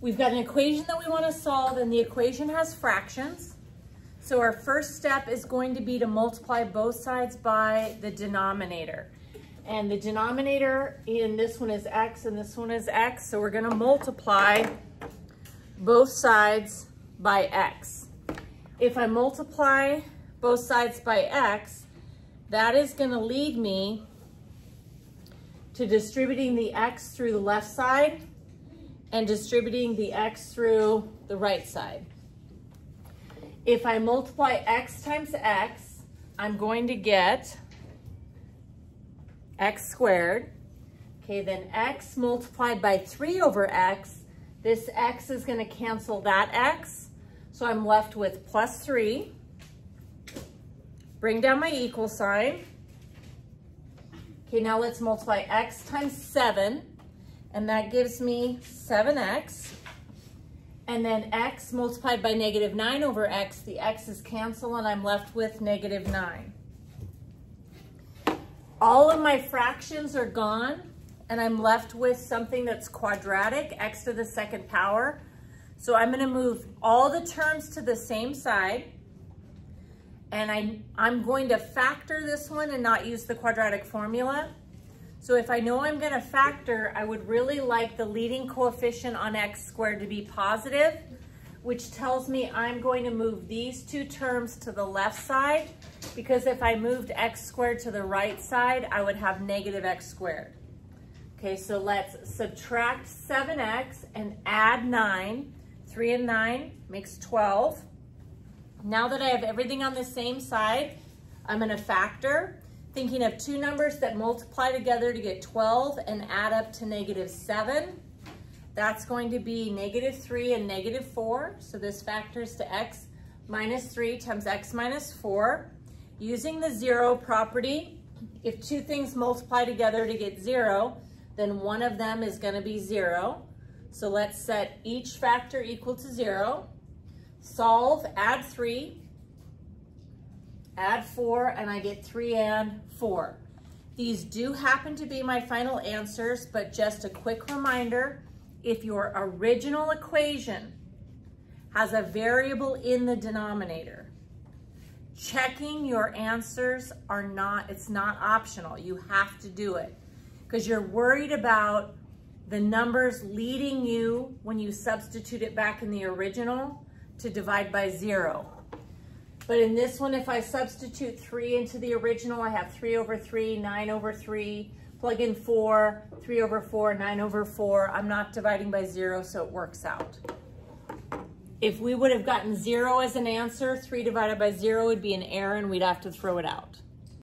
We've got an equation that we want to solve and the equation has fractions. So our first step is going to be to multiply both sides by the denominator. And the denominator in this one is x and this one is x. So we're going to multiply both sides by x. If I multiply both sides by x, that is going to lead me to distributing the x through the left side and distributing the x through the right side. If I multiply x times x, I'm going to get x squared. Okay, then x multiplied by 3 over x, this x is going to cancel that x. So I'm left with plus 3. Bring down my equal sign. Okay, now let's multiply x times 7, and that gives me 7x. And then x multiplied by negative 9 over x, the x's cancel, and I'm left with negative 9. All of my fractions are gone, and I'm left with something that's quadratic, x to the second power. So I'm going to move all the terms to the same side and I, I'm going to factor this one and not use the quadratic formula. So if I know I'm gonna factor, I would really like the leading coefficient on x squared to be positive, which tells me I'm going to move these two terms to the left side, because if I moved x squared to the right side, I would have negative x squared. Okay, so let's subtract 7x and add 9. 3 and 9 makes 12. Now that I have everything on the same side, I'm gonna factor, thinking of two numbers that multiply together to get 12 and add up to negative seven. That's going to be negative three and negative four. So this factors to x minus three times x minus four. Using the zero property, if two things multiply together to get zero, then one of them is gonna be zero. So let's set each factor equal to zero solve, add three, add four, and I get three and four. These do happen to be my final answers, but just a quick reminder, if your original equation has a variable in the denominator, checking your answers are not, it's not optional. You have to do it because you're worried about the numbers leading you when you substitute it back in the original to divide by zero. But in this one, if I substitute three into the original, I have three over three, nine over three, plug in four, three over four, nine over four. I'm not dividing by zero, so it works out. If we would have gotten zero as an answer, three divided by zero would be an error and we'd have to throw it out.